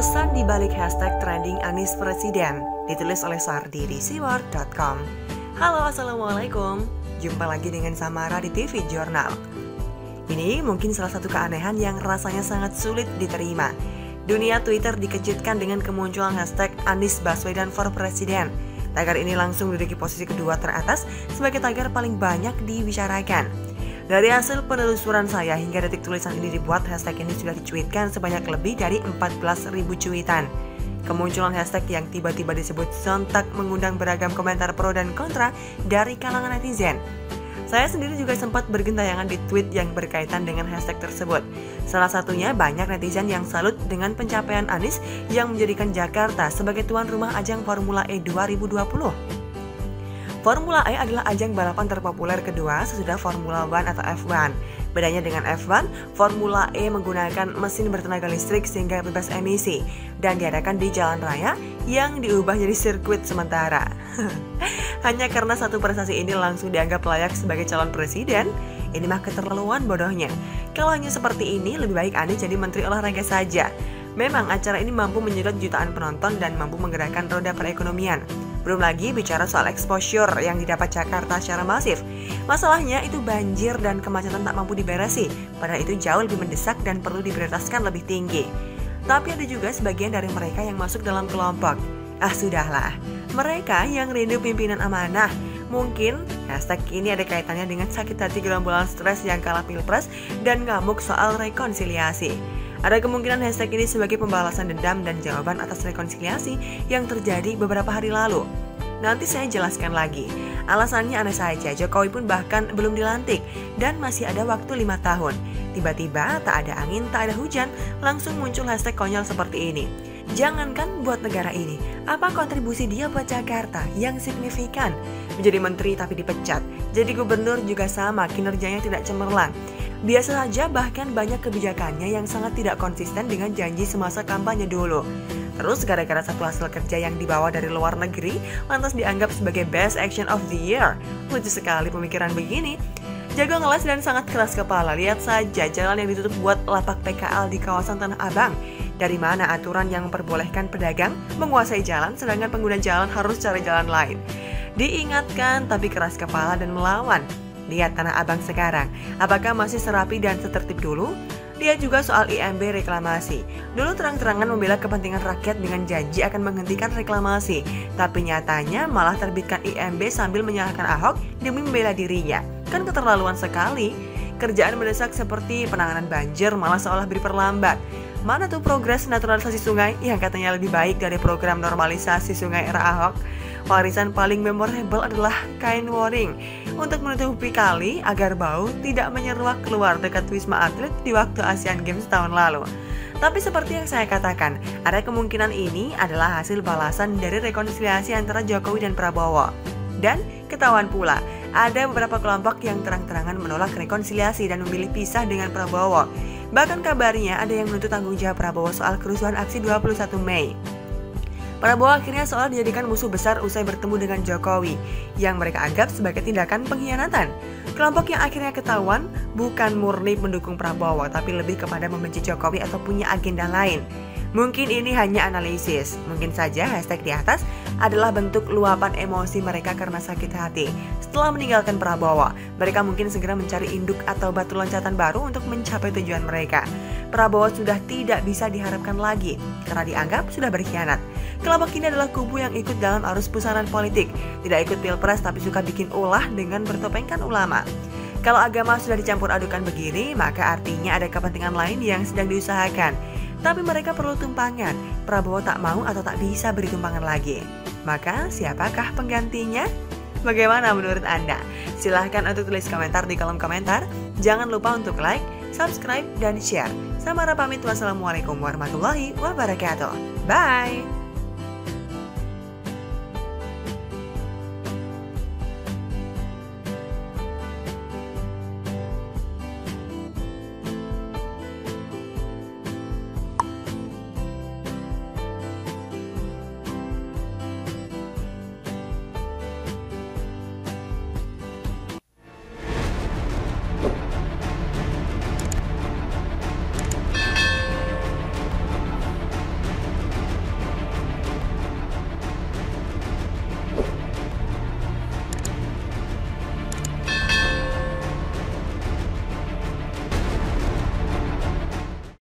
Pesan di balik hashtag trending Anies Presiden ditulis oleh Sardi di siwar.com. Halo Assalamualaikum, jumpa lagi dengan Samara di TV Jurnal. Ini mungkin salah satu keanehan yang rasanya sangat sulit diterima. Dunia Twitter dikejutkan dengan kemunculan hashtag Anies Baswedan for Presiden. Tagar ini langsung menduduki posisi kedua teratas sebagai tagar paling banyak dibicarakan. Dari hasil penelusuran saya hingga detik tulisan ini dibuat, hashtag ini sudah dicuitkan sebanyak lebih dari 14.000 cuitan. Kemunculan hashtag yang tiba-tiba disebut sontak mengundang beragam komentar pro dan kontra dari kalangan netizen. Saya sendiri juga sempat bergentayangan di tweet yang berkaitan dengan hashtag tersebut. Salah satunya banyak netizen yang salut dengan pencapaian Anies yang menjadikan Jakarta sebagai tuan rumah ajang Formula E 2020. Formula E adalah ajang balapan terpopuler kedua sesudah Formula One atau F1. Bedanya dengan F1, Formula E menggunakan mesin bertenaga listrik sehingga bebas emisi dan diadakan di jalan raya yang diubah jadi sirkuit sementara. Hanya karena satu prestasi ini langsung dianggap layak sebagai calon presiden, ini mah keterlaluan bodohnya. Kalau hanya seperti ini, lebih baik Anies jadi menteri olahraga saja. Memang acara ini mampu menyedot jutaan penonton dan mampu menggerakkan roda perekonomian. Belum lagi bicara soal exposure yang didapat Jakarta secara masif. Masalahnya itu banjir dan kemacetan tak mampu diberesi, padahal itu jauh lebih mendesak dan perlu diprioritaskan lebih tinggi. Tapi ada juga sebagian dari mereka yang masuk dalam kelompok. Ah sudahlah, mereka yang rindu pimpinan amanah, Mungkin hashtag ini ada kaitannya dengan sakit hati gerombolan stres yang kalah pilpres dan ngamuk soal rekonsiliasi. Ada kemungkinan hashtag ini sebagai pembalasan dendam dan jawaban atas rekonsiliasi yang terjadi beberapa hari lalu. Nanti saya jelaskan lagi. Alasannya aneh saja, Jokowi pun bahkan belum dilantik dan masih ada waktu lima tahun. Tiba-tiba tak ada angin, tak ada hujan, langsung muncul hashtag konyol seperti ini. Jangankan buat negara ini, apa kontribusi dia buat Jakarta yang signifikan? Menjadi menteri tapi dipecat, jadi gubernur juga sama, kinerjanya tidak cemerlang. Biasa saja bahkan banyak kebijakannya yang sangat tidak konsisten dengan janji semasa kampanye dulu. Terus gara-gara satu hasil kerja yang dibawa dari luar negeri, lantas dianggap sebagai best action of the year. Lucu sekali pemikiran begini. Jago ngeles dan sangat keras kepala, lihat saja jalan yang ditutup buat lapak PKL di kawasan Tanah Abang. Dari mana aturan yang memperbolehkan pedagang menguasai jalan sedangkan pengguna jalan harus cari jalan lain. Diingatkan tapi keras kepala dan melawan. Lihat Tanah Abang sekarang, apakah masih serapi dan setertib dulu? Lihat juga soal IMB reklamasi. Dulu terang-terangan membela kepentingan rakyat dengan janji akan menghentikan reklamasi, tapi nyatanya malah terbitkan IMB sambil menyalahkan Ahok demi membela dirinya. Kan keterlaluan sekali. Kerjaan mendesak seperti penanganan banjir malah seolah diperlambat. Mana tuh progres naturalisasi sungai yang katanya lebih baik dari program normalisasi sungai era Ahok? Warisan paling memorable adalah kain waring untuk menutupi kali agar bau tidak menyeruak keluar dekat Wisma Atlet di waktu Asian Games tahun lalu. Tapi seperti yang saya katakan, ada kemungkinan ini adalah hasil balasan dari rekonsiliasi antara Jokowi dan Prabowo. Dan ketahuan pula, ada beberapa kelompok yang terang-terangan menolak rekonsiliasi dan memilih pisah dengan Prabowo. Bahkan kabarnya ada yang menuntut tanggung jawab Prabowo soal kerusuhan aksi 21 Mei. Prabowo akhirnya seolah dijadikan musuh besar usai bertemu dengan Jokowi, yang mereka anggap sebagai tindakan pengkhianatan. Kelompok yang akhirnya ketahuan bukan murni mendukung Prabowo, tapi lebih kepada membenci Jokowi atau punya agenda lain. Mungkin ini hanya analisis, mungkin saja hashtag di atas adalah bentuk luapan emosi mereka karena sakit hati. Setelah meninggalkan Prabowo, mereka mungkin segera mencari induk atau batu loncatan baru untuk mencapai tujuan mereka. Prabowo sudah tidak bisa diharapkan lagi karena dianggap sudah berkhianat. Kelompok ini adalah kubu yang ikut dalam arus pusaran politik, tidak ikut pilpres tapi suka bikin ulah dengan bertopengkan ulama. Kalau agama sudah dicampur adukan begini, maka artinya ada kepentingan lain yang sedang diusahakan. Tapi mereka perlu tumpangan. Prabowo tak mau atau tak bisa beri tumpangan lagi. Maka siapakah penggantinya? Bagaimana menurut Anda? Silahkan untuk tulis komentar di kolom komentar. Jangan lupa untuk like, subscribe, dan share. Samara pamit wassalamualaikum warahmatullahi wabarakatuh. Bye!